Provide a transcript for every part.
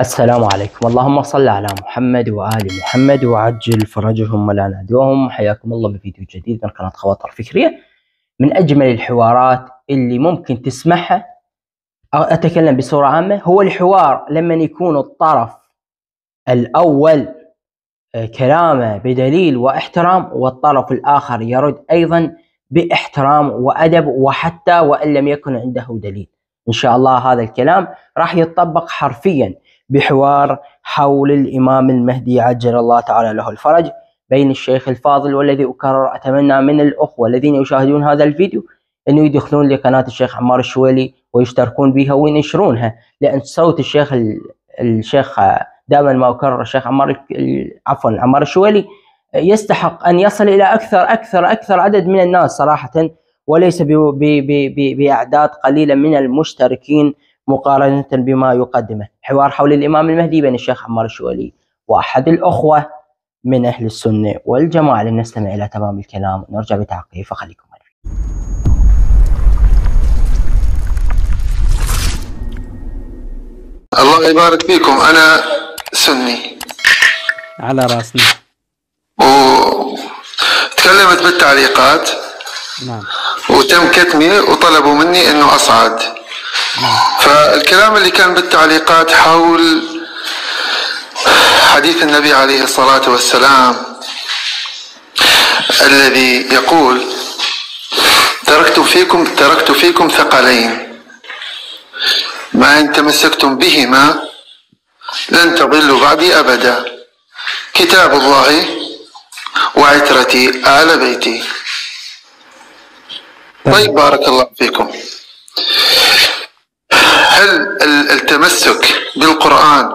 السلام عليكم. اللهم صل على محمد وآل محمد وعجل فرجهم ولا نادوهم حياكم الله بفيديو جديد من قناة خواطر فكرية. من أجمل الحوارات اللي ممكن تسمعها أتكلم بصورة عامة هو الحوار لما يكون الطرف الأول آه، كلامه بدليل واحترام والطرف الآخر يرد أيضا باحترام وأدب وحتى وإن لم يكن عنده دليل. إن شاء الله هذا الكلام راح يتطبق حرفيا. بحوار حول الإمام المهدي عجل الله تعالى له الفرج بين الشيخ الفاضل والذي أكرر أتمنى من الأخوة الذين يشاهدون هذا الفيديو أنه يدخلون لقناة الشيخ عمار الشويلي ويشتركون بها وينشرونها لأن صوت الشيخ الشيخ دائما ما أكرر الشيخ عمار عفوا عمار الشويلي يستحق أن يصل إلى أكثر أكثر أكثر عدد من الناس صراحة وليس بأعداد قليلة من المشتركين مقارنة بما يقدمه. حوار حول الإمام المهدي بين الشيخ عمار الشوالي وأحد الأخوة من أهل السنة والجماعة. لنستمع إلى تمام الكلام. ونرجع بتعقيب فخليكم الله يبارك فيكم. أنا سني. على رأسنا. وتكلمت بالتعليقات. نعم. وتم كتمي وطلبوا مني إنه أصعد. فالكلام اللي كان بالتعليقات حول حديث النبي عليه الصلاة والسلام الذي يقول تركت فيكم تركت فيكم ثقلين. ما إن تمسكتم بهما لن تضلوا بعدي أبدا. كتاب الله وعترتي آل بيتي. طيب بارك الله فيكم. هل التمسك بالقرآن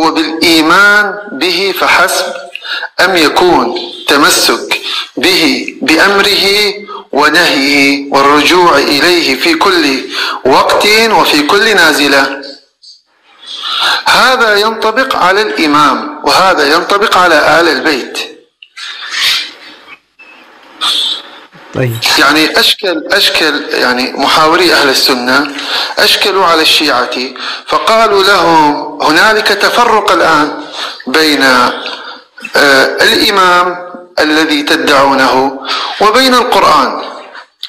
هو بالإيمان به فحسب أم يكون تمسك به بأمره ونهيه والرجوع إليه في كل وقت وفي كل نازلة؟ هذا ينطبق على الإمام وهذا ينطبق على آل البيت. طيب. يعني أشكل أشكل يعني محاوري أهل السنة أشكلوا على الشيعة فقالوا لهم هنالك تفرق الآن بين آه الإمام الذي تدعونه وبين القرآن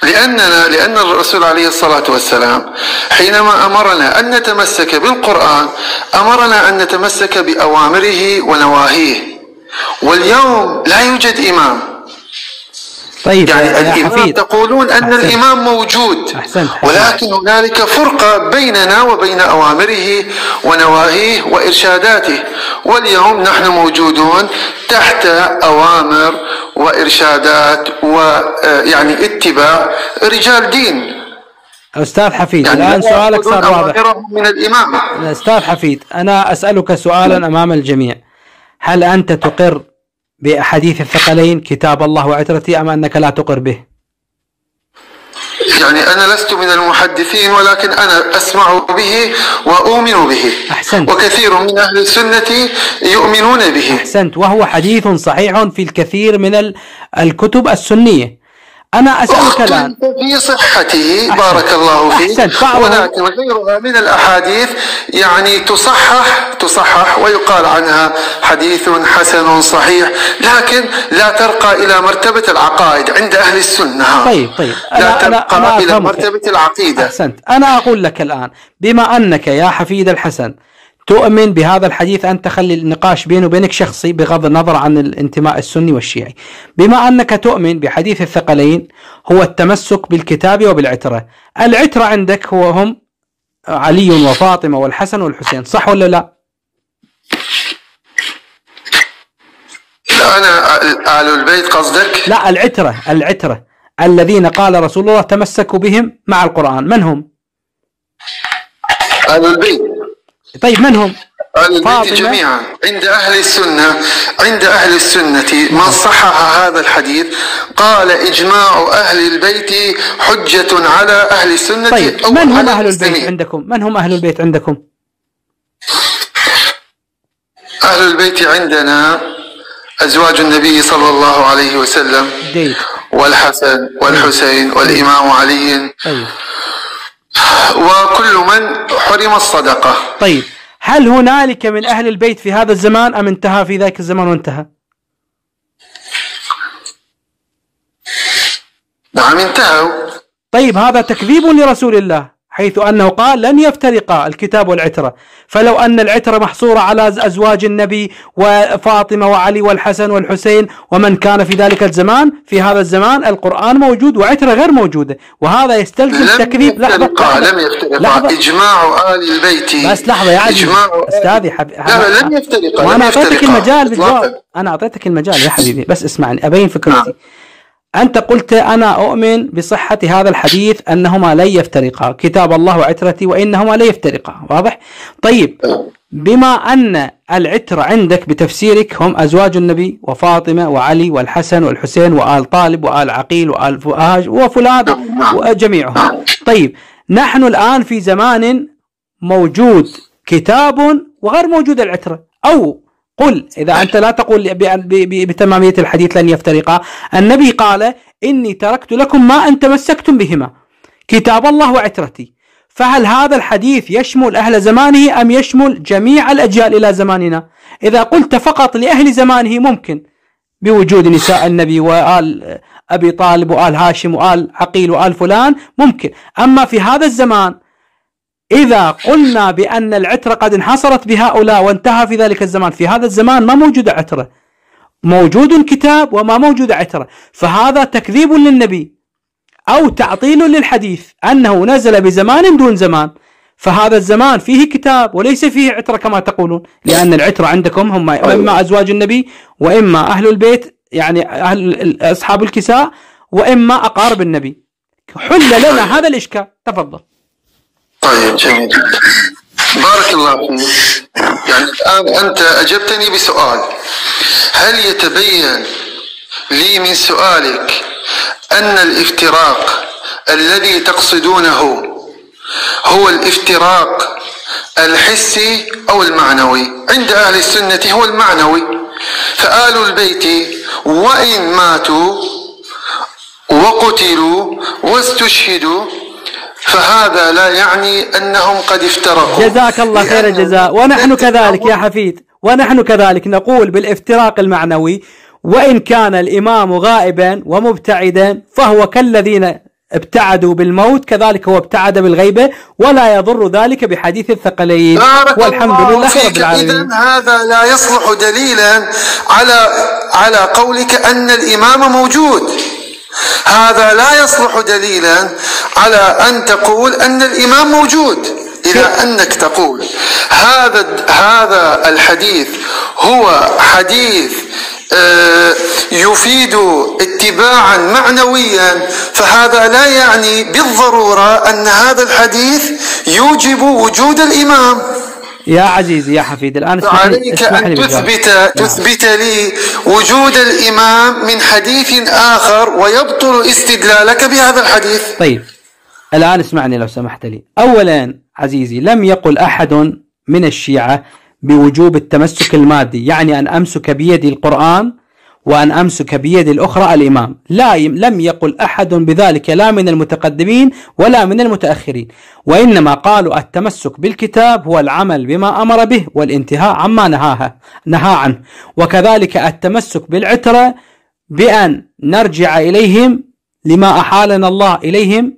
لأننا لأن الرسول عليه الصلاة والسلام حينما أمرنا أن نتمسك بالقرآن أمرنا أن نتمسك بأوامره ونواهيه واليوم لا يوجد إمام. طيب يعني الإمام حفيد تقولون أن أحسنت. الإمام موجود أحسنت. ولكن هنالك فرقة بيننا وبين أوامره ونواهيه وإرشاداته واليوم نحن موجودون تحت أوامر وإرشادات ويعني اتباع رجال دين. أستاذ حفيد يعني الآن لا سؤالك صار واضح. من الإمام أستاذ حفيد أنا أسألك سؤالا أمام الجميع. هل أنت تقر بأحاديث الثقلين كتاب الله وعترتي أم أنك لا تقر به؟ يعني أنا لست من المحدثين ولكن أنا أسمع به وأؤمن به. أحسنت. وكثير من أهل السنة يؤمنون به. أحسنت. وهو حديث صحيح في الكثير من ال- الكتب السنية. أنا أسألك الآن. في صحته بارك الله فيك. ولكن غيرها من الأحاديث يعني تصحح تصحح ويقال عنها حديث حسن صحيح لكن لا ترقى إلى مرتبة العقائد عند أهل السنة. طيب طيب. لا أنا ترقى أنا إلى مرتبة العقيدة. أحسنت. أنا أقول لك الآن بما أنك يا حفيد الحسن تؤمن بهذا الحديث أنت خلي النقاش بيني وبينك شخصي بغض النظر عن الانتماء السني والشيعي. بما أنك تؤمن بحديث الثقلين هو التمسك بالكتاب وبالعترة. العترة عندك هو هم علي وفاطمة والحسن والحسين صح ولا لا؟ أنا آل البيت قصدك؟ لا العترة العترة. الذين قال رسول الله تمسكوا بهم مع القرآن. من هم؟ آل البيت. طيب من هم. جميعا. عند أهل السنة عند أهل السنة من صحح هذا الحديث قال إجماع أهل البيت حجة على أهل السنة طيب أو من هم أهل البيت. عندكم؟ من هم أهل البيت عندكم؟ أهل البيت عندنا أزواج النبي صلى الله عليه وسلم. والحسن والحسين والإمام علي. طيب. وكل من حرم الصدقة. طيب هل هنالك من أهل البيت في هذا الزمان أم انتهى في ذلك الزمان وانتهى؟ نعم انتهوا. طيب هذا تكذيب لرسول الله. حيث أنه قال لن يفترقا الكتاب والعترة. فلو أن العترة محصورة على أزواج النبي وفاطمة وعلي والحسن والحسين ومن كان في ذلك الزمان في هذا الزمان القرآن موجود وعترة غير موجودة. وهذا يستلزم تكذيب لحظة يفترقا لحظة لم يفترقا. إجماع آل البيت. بس لحظة يا عزيزي. آل- أستاذي حب... لا لم يفترقا وأنا أعطيتك المجال بالجواب. أنا أعطيتك المجال يا حبيبي. بس اسمعني أبين فكرتي. نعم. أنت قلت أنا أؤمن بصحة هذا الحديث أنهما لن يفترقا. كتاب الله وعترتي وإنهما لا يفترقا. واضح؟ طيب بما أن العترة عندك بتفسيرك هم أزواج النبي وفاطمة وعلي والحسن والحسين وآل طالب وآل عقيل وآل فؤاد وفلان وجميعهم. طيب نحن الآن في زمان موجود كتاب وغير موجود العترة أو قل إذا أنت لا تقول بتمامية الحديث لن يفترقا. النبي قال إني تركت لكم ما أن تمسكتم بهما. كتاب الله وعترتي. فهل هذا الحديث يشمل أهل زمانه أم يشمل جميع الأجيال إلى زماننا؟ إذا قلت فقط لأهل زمانه ممكن. بوجود نساء النبي وآل أبي طالب وآل هاشم وآل عقيل وآل فلان ممكن. أما في هذا الزمان إذا قلنا بأن العترة قد انحصرت بهؤلاء وانتهى في ذلك الزمان في هذا الزمان ما موجود عترة. موجود كتاب وما موجود عترة. فهذا تكذيب للنبي أو تعطيل للحديث أنه نزل بزمان دون زمان. فهذا الزمان فيه كتاب وليس فيه عترة كما تقولون لأن العترة عندكم هم إما أزواج النبي وإما أهل البيت يعني أهل أصحاب الكساء وإما أقارب النبي. حل لنا هذا الإشكال. تفضل. طيب جميل. بارك الله فيك. يعني الآن أنت أجبتني بسؤال. هل يتبين لي من سؤالك أن الافتراق الذي تقصدونه هو الافتراق الحسي أو المعنوي؟ عند أهل السنة هو المعنوي. فآل البيت وإن ماتوا وقتلوا واستشهدوا فهذا لا يعني أنهم قد افترقوا. جزاك الله خير الجزاء. ونحن كذلك يا حفيد. ونحن كذلك نقول بالافتراق المعنوي وإن كان الإمام غائبا ومبتعدا فهو كالذين ابتعدوا بالموت كذلك هو ابتعد بالغيبة ولا يضر ذلك بحديث الثقلين. والحمد لله. رب العالمين إذن هذا لا يصلح دليلا على على قولك أن الإمام موجود. هذا لا يصلح دليلا على أن تقول أن الإمام موجود إذا أنك تقول هذا هذا الحديث هو حديث آه، يفيد اتباعا معنويا فهذا لا يعني بالضرورة أن هذا الحديث يوجب وجود الإمام. يا عزيزي يا حفيد الآن اسمح لي عليك اسمح لي أن. تثبت نعم. تثبت لي وجود الإمام من حديث آخر ويبطل استدلالك بهذا الحديث طيب الآن اسمعني لو سمحت لي أولا عزيزي لم يقل أحد من الشيعة بوجوب التمسك المادي يعني أن أمسك بيدي القرآن وأن أمسك بيد الأخرى الإمام. لا لم يقل أحد بذلك لا من المتقدمين ولا من المتأخرين. وإنما قالوا التمسك بالكتاب هو العمل بما أمر به والانتهاء عما نهاها نهى عنه. وكذلك التمسك بالعترة بأن نرجع إليهم لما أحالنا الله إليهم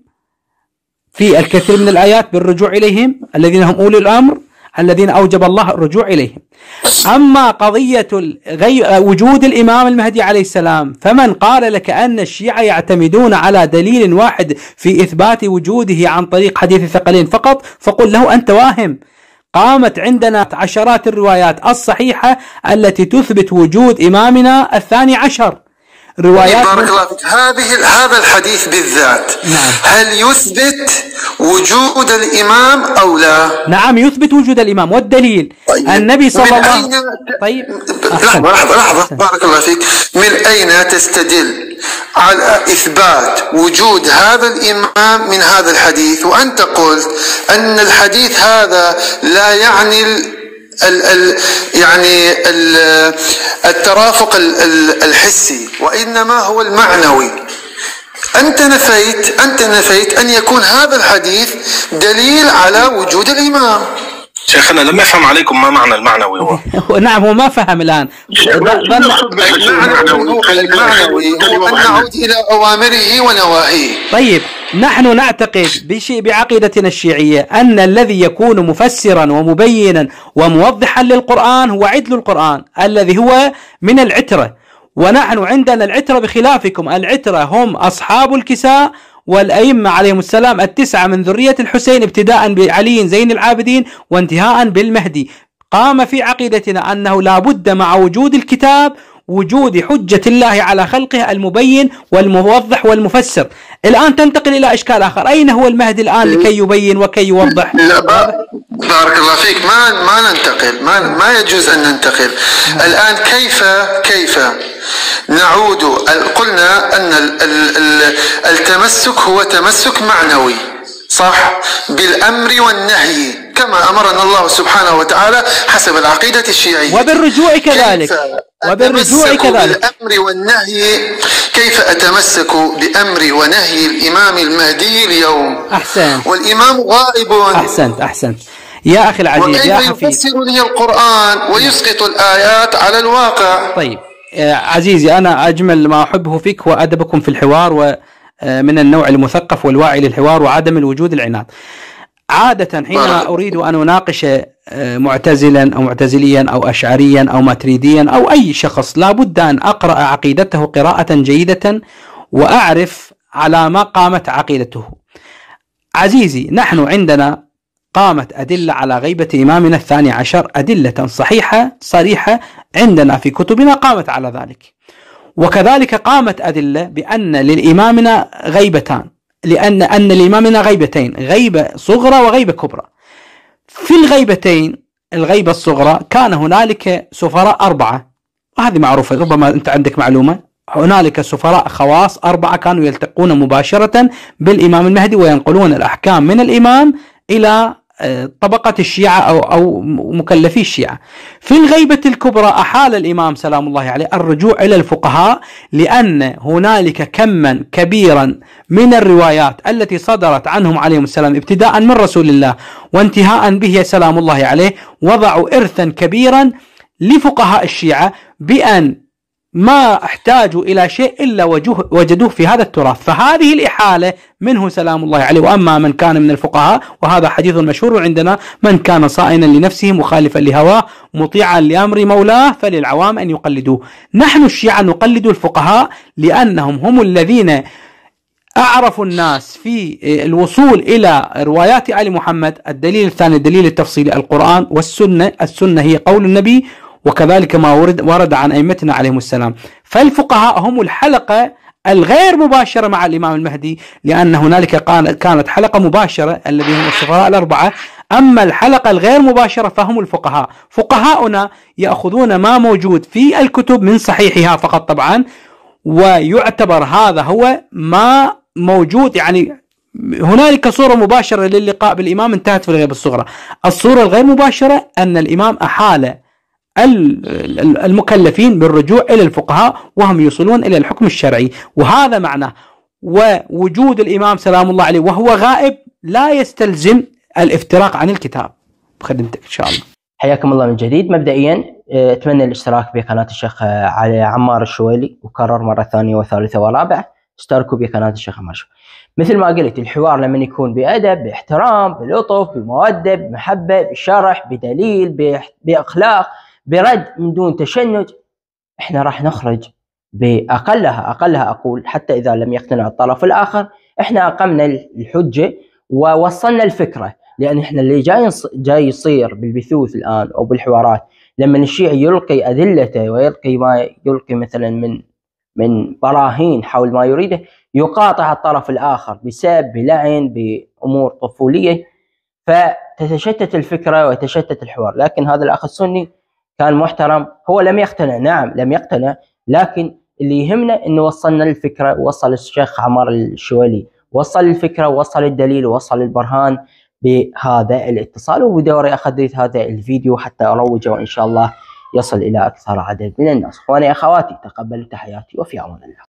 في الكثير من الآيات بالرجوع إليهم الذين هم أولي الأمر. الذين أوجب الله الرجوع إليهم. أما قضية الغي... وجود الإمام المهدي عليه السلام فمن قال لك أن الشيعة يعتمدون على دليل واحد في إثبات وجوده عن طريق حديث الثقلين فقط فقل له أنت واهم. قامت عندنا عشرات الروايات الصحيحة التي تثبت وجود إمامنا الثاني عشر. روايات بارك الله فيك. هذه هذا الحديث بالذات. نعم. هل يثبت وجود الإمام أو لا؟ نعم يثبت وجود الإمام. والدليل؟ طيب. النبي صلى الله أين طيب. لحظة أحسن. لحظة لحظة. أحسن. بارك الله فيك. من أين تستدل على إثبات وجود هذا الإمام من هذا الحديث؟ وأنت قلت أن الحديث هذا لا يعني ال ال ال يعني ال الترافق ال ال الحسي وإنما هو المعنوي. أنت نفيت أنت نفيت أن يكون هذا الحديث دليل على وجود الإمام. شيخنا لم يفهم عليكم ما معنى المعنوي هو نعم هو ما فهم الان المعنوي هو المعنوي هو أن نعود إلى أوامره ونواهيه طيب نحن نعتقد بشيء بعقيدتنا الشيعية أن الذي يكون مفسرا ومبينا وموضحا للقرآن هو عدل القرآن الذي هو من العترة ونحن عندنا العترة بخلافكم العترة هم أصحاب الكساء والأئمة عليهم السلام التسعة من ذرية الحسين ابتداء بعلي زين العابدين وانتهاء بالمهدي. قام في عقيدتنا أنه لا بد مع وجود الكتاب وجود حجة الله على خلقه المبين والموضح والمفسر. الآن تنتقل إلى إشكال آخر. أين هو المهدي الآن لكي يبين وكي يوضح؟ لا بارك الله فيك. ما ما ننتقل. ما ما يجوز أن ننتقل. الآن كيف كيف نعود قلنا ال- التمسك هو تمسك معنوي صح؟ بالأمر والنهي كما أمرنا الله سبحانه وتعالى حسب العقيدة الشيعية. وبالرجوع كذلك. وبالرجوع أتمسك كذلك. بالأمر والنهي؟ كيف أتمسك بأمر ونهي الإمام المهدي اليوم؟ أحسنت. والإمام غائب. أحسنت أحسنت. يا أخي العزيز يا وكيف يفسر لي القرآن ويسقط الآيات على الواقع؟ طيب. عزيزي أنا أجمل ما أحبه فيك هو أدبكم في الحوار ومن النوع المثقف والواعي للحوار وعدم الوجود العناد عادة حينما بارك. أريد أن أناقش آه، معتزلا أو معتزليا أو أشعريا أو ماتريديا أو أي شخص لا بد أن أقرأ عقيدته قراءة جيدة وأعرف على ما قامت عقيدته عزيزي نحن عندنا قامت أدلة على غيبة إمامنا الثاني عشر أدلة صحيحة صريحة عندنا في كتبنا قامت على ذلك. وكذلك قامت أدلة بأن للإمامنا غيبتان لأن أن لإمامنا غيبتين غيبة صغرى وغيبة كبرى. في الغيبتين الغيبة الصغرى كان هنالك سفراء أربعة. وهذه معروفة ربما أنت عندك معلومة. هنالك سفراء خواص أربعة كانوا يلتقون مباشرة بالإمام المهدي وينقلون الأحكام من الإمام إلى طبقة الشيعة أو أو مكلفي الشيعة. في الغيبة الكبرى أحال الإمام سلام الله عليه الرجوع إلى الفقهاء لأن هنالك كما كبيرا من الروايات التي صدرت عنهم عليهم السلام ابتداء من رسول الله وانتهاء به سلام الله عليه وضعوا إرثا كبيرا لفقهاء الشيعة بأن ما احتاجوا إلى شيء إلا وجدوه في هذا التراث فهذه الإحالة منه سلام الله عليه. وأما من كان من الفقهاء وهذا حديث مشهور عندنا من كان صائنا لنفسه مخالفا لهواه مطيعا لأمر مولاه فللعوام أن يقلدوه. نحن الشيعة نقلد الفقهاء لأنهم هم الذين أعرفوا الناس في الوصول إلى روايات آل محمد. الدليل الثاني الدليل التفصيلي القرآن والسنة. السنة هي قول النبي وكذلك ما ورد, ورد عن أئمتنا عليهم السلام. فالفقهاء هم الحلقة الغير مباشرة مع الإمام المهدي لأن هنالك كانت حلقة مباشرة الذي هم السفراء الأربعة. أما الحلقة الغير مباشرة فهم الفقهاء. فقهاؤنا يأخذون ما موجود في الكتب من صحيحها فقط طبعا ويعتبر هذا هو ما موجود. يعني هنالك صورة مباشرة للقاء بالإمام انتهت في الغيبة الصغرى. الصورة الغير مباشرة أن الإمام أحال ال- ال- المكلفين بالرجوع إلى الفقهاء وهم يوصلون إلى الحكم الشرعي. وهذا معناه ووجود الإمام سلام الله عليه وهو غائب لا يستلزم الافتراق عن الكتاب. بخدمتك إن شاء الله. حياكم الله من جديد. مبدئيا آه، أتمنى الاشتراك بقناة الشيخ آه، علي عمار الشويلي. وكرر مرة ثانية وثالثة ورابعة. اشتركوا بقناة الشيخ عمار الشويلي. مثل ما قلت الحوار لما يكون بأدب باحترام بلطف بموده بمحبة بشرح بدليل بإخلاق برد من دون تشنج إحنا راح نخرج بأقلها أقلها أقول حتى إذا لم يقتنع الطرف الآخر إحنا أقمنا الحجة ووصلنا الفكرة لأن إحنا اللي جاي جاي يصير بالبثوث الآن أو بالحوارات. لما الشيعي يلقي ادلته ويلقي ما يلقي مثلا من من براهين حول ما يريده يقاطع الطرف الآخر بسب بلعن بأمور طفولية فتتشتت الفكرة ويتشتت الحوار. لكن هذا الأخ السني كان محترم هو لم يقتنع نعم لم يقتنع لكن اللي يهمنا إنه وصلنا الفكرة وصل الشيخ عمار الشوالي وصل الفكرة وصل الدليل وصل البرهان بهذا الاتصال وبدوري أخذت هذا الفيديو حتى أروجه وإن شاء الله يصل إلى أكثر عدد من الناس. أخواني أخواتي تقبلوا تحياتي وفي أمان الله.